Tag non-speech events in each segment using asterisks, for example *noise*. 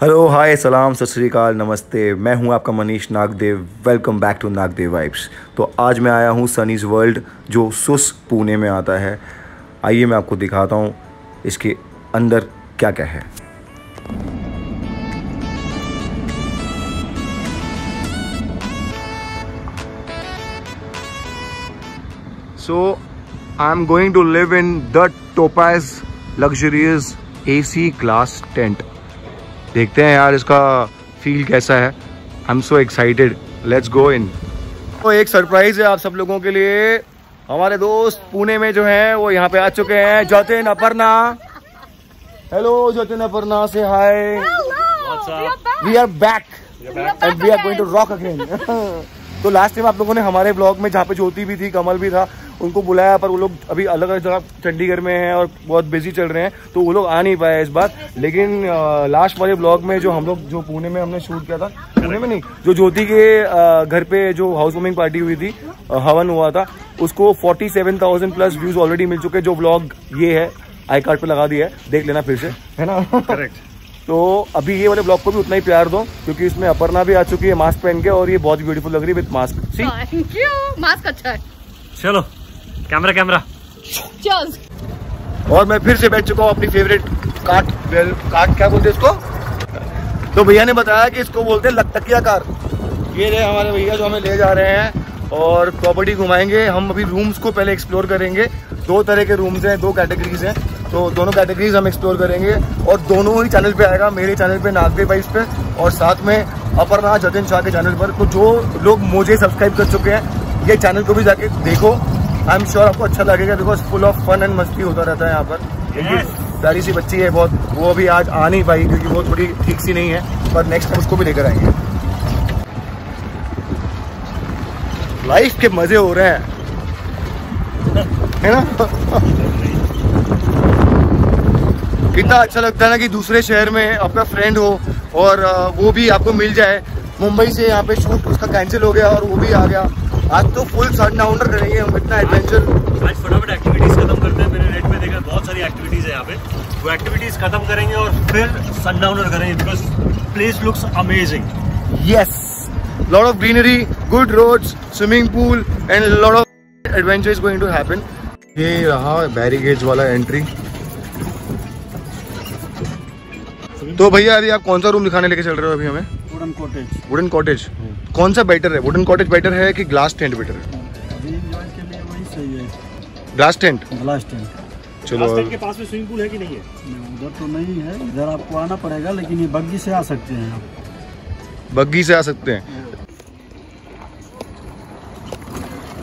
Hello hi सलाम सत श्रीकाल नमस्ते मैं हूँ आपका Manish Nagdev. Welcome back to Nagdev vibes तो आज मैं आया हूँ सनीज वर्ल्ड जो सुस पुणे में आता है. आइए मैं आपको दिखाता हूँ इसके अंदर क्या क्या है. So I am going to live in the topaz luxurious AC class tent देखते हैं यार इसका फील कैसा है। I am so excited let's go in तो एक सरप्राइज़ है आप सब लोगों के लिए। हमारे दोस्त पुणे में जो हैं वो यहाँ पे आ चुके हैं। जतिन अपर्णा। हेलो जतिन अपर्णा से hi we are back and we are going to rock again तो लास्ट टाइम आप लोगों ने हमारे ब्लॉग में जहाँ पे ज्योति भी थी कमल भी था उनको बुलाया पर वो लोग अभी अलग अलग जगह चंडीगढ़ में हैं और बहुत बिज़ी चल रहे हैं तो वो लोग आ नहीं पाए इस बार। लेकिन लास्ट वाले ब्लॉग में जो हम लोग जो पुणे में हमने शूट किया था पुणे में नहीं जो ज्योति के घर पे जो हाउस वार्मिंग पार्टी हुई थी हवन हुआ था उसको forty seven thousand plus views already मिल चुके जो ब्लॉग ये है आई कार्ड पर लगा दिया है देख लेना फिर से है ना? करेक्ट *laughs* तो अभी ये वाले ब्लॉग को भी उतना ही प्यार दो क्योंकि इसमें अपर्णा भी आ चुकी है मास्क पहन के और ये बहुत ब्यूटीफुल लग रही है with mask thank you mask अच्छा है। चलो। Camera camera. और मैं फिर से बैठ चुका हूँ अपनी फेवरेट काट काट क्या बोलते इसको? तो भैया ने बताया कि इसको बोलते हैं लकटकिया कार। ये रहे हमारे भैया जो हमें ले जा रहे हैं और प्रॉपर्टी घुमाएँगे। हम अभी रूम्स को पहले एक्सप्लोर करेंगे। दो तरह के रूम्स हैं दो कैटेगरीज हैं। तो दोनों कैटेगरीज हम एक्सप्लोर करेंगे और दोनों ही चैनल पे आएगा मेरे चैनल पे नागदे बाइस पे और साथ में अपर्णा जतिन शाह के चैनल पर। तो जो लोग मुझे सब्सक्राइब कर चुके हैं ये चैनल को भी जाके देखो। आई एम श्योर आपको अच्छा लगेगा because full of fun and मस्ती होता रहता है यहाँ पर। प्यारी सी बच्ची है बहुत। वो अभी आज आ नहीं पाई क्योंकि वो थोड़ी ठीक सी नहीं है पर नेक्स्ट टाइम उसको भी लेकर आएँगे। लाइफ के मज़े हो रहे हैं। है ना? कितना अच्छा लगता है ना कि दूसरे शहर में आपका फ्रेंड हो और वो भी आपको मिल जाए। मुंबई से यहाँ पे शूट उसका कैंसिल हो गया और वो भी आ गया। आज तो फुल सन डाउनर करेंगे हम इतना एडवेंचर आज फटाफट एक्टिविटीज़ खत्म करते हैं मैंने नेट पे देखा बहुत सारी एक्टिविटीज़ है यहाँ पे। वो एक्टिविटीज़ खत्म करेंगे और फिर सन डाउनर करेंगे because place looks amazing yes lot of greenery good roads swimming pool and lot of adventure is going to happen ये रहा बैरिगेज वाला एंट्री तो भैया अभी आप कौन सा रूम दिखाने लेके चल रहे हो अभी हमें? वुडन कॉटेज वुडन कॉटेज कौन सा बेटर है? वुडन कॉटेज बेटर है कि ग्लास टेंट बेटर है? अभी एंजॉय के लिए वही सही है ग्लास टेंट ग्लास टेंट चलो के पास में स्विमिंग पूल है कि नहीं है? उधर तो नहीं है। इधर आपको आना पड़ेगा लेकिन ये बग्गी से आ सकते हैं आप। बग्गी से आ सकते हैं।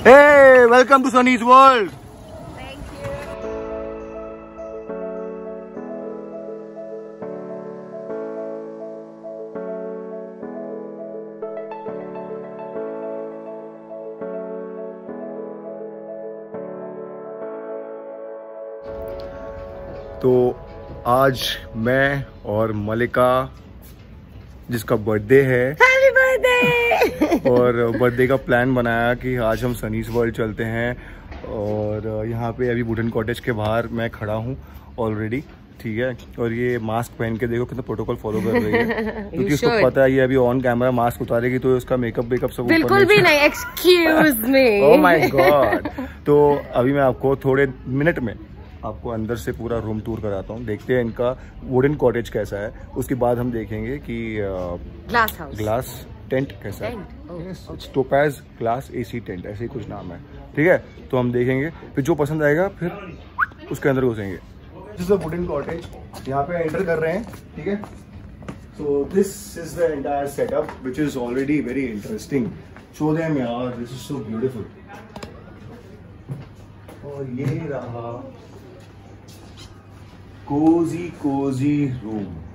Hey. Welcome to Sunny's world तो आज मैं और मलिका जिसका बर्थडे है बर्थडे और बर्थडे का प्लान बनाया कि आज हम सनीस वर्ल्ड चलते हैं। और यहाँ पे अभी बुटन कॉटेज के बाहर मैं खड़ा हूँ ऑलरेडी ठीक है? और ये मास्क पहन के देखो कितना प्रोटोकॉल फॉलो कर रही है। *laughs* क्योंकि उसको पता है ये अभी ऑन कैमरा मास्क उतारेगी तो उसका मेकअप वेकअप सब बिल्कुल भी नहीं excuse me oh my god तो अभी मैं आपको थोड़े मिनट में आपको अंदर से पूरा रूम टूर कराता हूँ। देखते हैं इनका वुडन कॉटेज कैसा है। उसके बाद हम देखेंगे कि ग्लास हाउस ग्लास टेंट कैसा है। टोपैज ग्लास एसी टेंट ऐसे ही कुछ नाम है। ठीक है? तो हम देखेंगे। फिर जो पसंद आएगा फिर उसके अंदर घुसेंगे। दिस इज़ वुडन कॉटेज यहाँ पे एंटर कर रहे हैं। ठीक है? So this is the entire setup which is already very interesting show them यार दिस इज़ सो ब्यूटीफुल और ये रहा cozy cozy room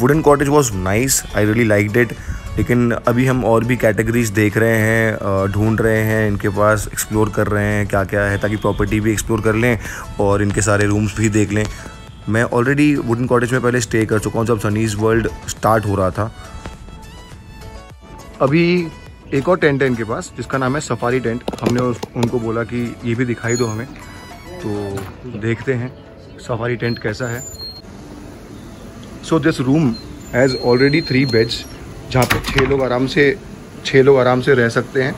wooden cottage was nice I really like it लेकिन अभी हम और भी कैटेगरीज देख रहे हैं ढूंढ रहे हैं, इनके पास एक्सप्लोर कर रहे हैं क्या क्या है, ताकि प्रॉपर्टी भी एक्सप्लोर कर लें और इनके सारे रूम्स भी देख लें। मैं ऑलरेडी वुडन कॉटेज में पहले स्टे कर चुका हूँ, जब सनीज वर्ल्ड स्टार्ट हो रहा था। अभी एक और टेंट है इनके पास, जिसका नाम है सफारी टेंट हमने उनको बोला कि ये भी दिखाई दो हमें। तो देखते हैं सफारी टेंट कैसा है। So this room has already three beds जहाँ पे छः लोग आराम से छः लोग आराम से रह सकते हैं।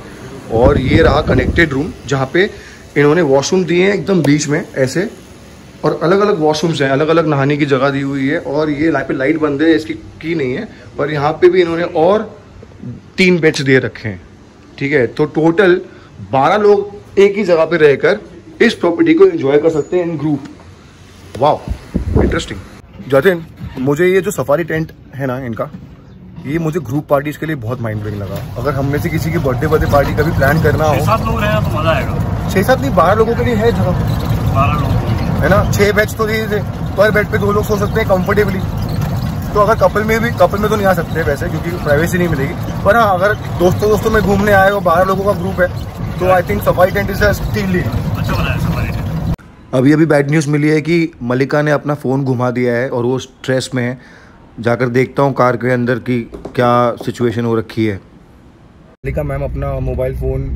और ये रहा कनेक्टेड रूम जहाँ पे इन्होंने वॉशरूम दिए हैं एकदम बीच में, ऐसे। और अलग अलग वॉशरूम्स हैं अलग अलग नहाने की जगह दी हुई है। और ये यहाँ पे लाइट बंद है, इसकी की नहीं है। पर यहाँ पे भी इन्होंने और तीन बेड्स दे रखे हैं। ठीक है? तो टोटल बारह लोग एक ही जगह पे रहकर इस प्रॉपर्टी को एंजॉय कर सकते हैं इन ग्रुप वाह इंटरेस्टिंग जतिन मुझे ये जो सफारी टेंट है ना इनका ये मुझे ग्रुप पार्टीज़ के लिए बहुत माइंड ब्लोइंग लगा। अगर हम में से किसी की बर्थडे बर्थडे पार्टी का भी प्लान करना हो सात लोग तो मज़ा आएगा। छह सात नहीं बारह लोगों के लिए है जगह। बारह लोग है ना? छह बेड्स तो दे दे पर बेड पे दो लोग सो सकते हैं कंफर्टेबली तो अगर कपल में भी कपल में तो नहीं आ सकते वैसे क्योंकि प्राइवेसी नहीं मिलेगी। पर हाँ अगर दोस्तों दोस्तों में घूमने आए हो बारह लोगों का ग्रुप है तो I think safari tent is still अच्छा अभी अभी बैड न्यूज़ मिली है कि मलिका ने अपना फ़ोन घुमा दिया है और वो स्ट्रेस में है। जाकर देखता हूँ कार के अंदर की क्या सिचुएशन हो रखी है। मलिका मैम अपना मोबाइल फ़ोन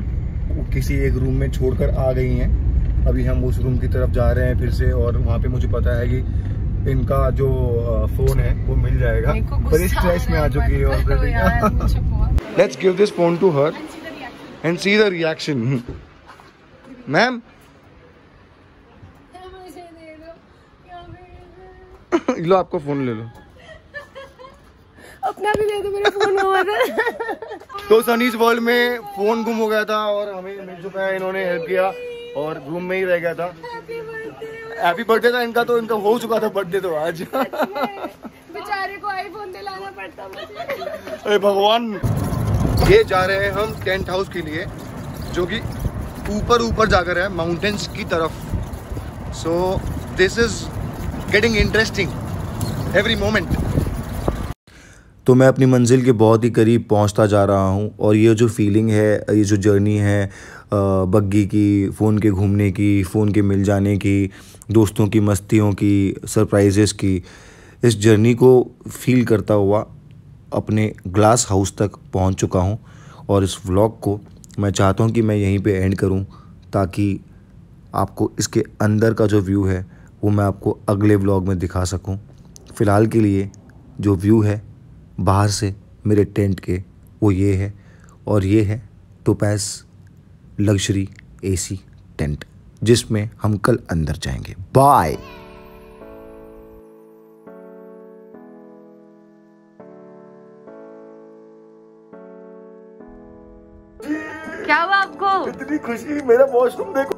किसी एक रूम में छोड़कर आ गई हैं। अभी हम उस रूम की तरफ़ जा रहे हैं फिर से और वहाँ पे मुझे पता है कि इनका जो फ़ोन है वो मिल जाएगा। पर इस स्ट्रेस में आ चुकी है already let's give this phone to her and see the reaction ma'am *laughs* लो आपका फ़ोन ले लो। अपना भी दे दो मेरा फ़ोन तो सनीज वर्ल्ड में फ़ोन गुम हो गया था और हमें मिल चुका है इन्होंने हेल्प किया और रूम में ही रह गया था। हैप्पी बर्थडे था इनका तो इनका हो चुका था बर्थडे तो आज। बेचारे को आईफोन दिलाना पड़ता मुझे। भगवान। ये जा रहे हैं हम टेंट हाउस के लिए जो कि ऊपर ऊपर जाकर है माउंटेन्स की तरफ़। So this is getting interesting every moment तो मैं अपनी मंजिल के बहुत ही करीब पहुँचता जा रहा हूँ और ये जो फीलिंग है, ये जो जर्नी है बग्गी की फ़ोन के घूमने की फ़ोन के मिल जाने की, दोस्तों की, मस्तियों की सरप्राइजेस की, इस जर्नी को फील करता हुआ अपने ग्लास हाउस तक पहुँच चुका हूँ और इस व्लॉग को मैं चाहता हूँ कि मैं यहीं पे एंड करूँ ताकि आपको इसके अंदर का जो व्यू है वो मैं आपको अगले व्लॉग में दिखा सकूँ। फ़िलहाल के लिए जो व्यू है बाहर से मेरे टेंट के वो ये है और ये है टोपैस लग्जरी एसी टेंट जिसमें हम कल अंदर जाएँगे। बाय क्या हुआ आपको? इतनी खुशी मेरा वॉशरूम देखो।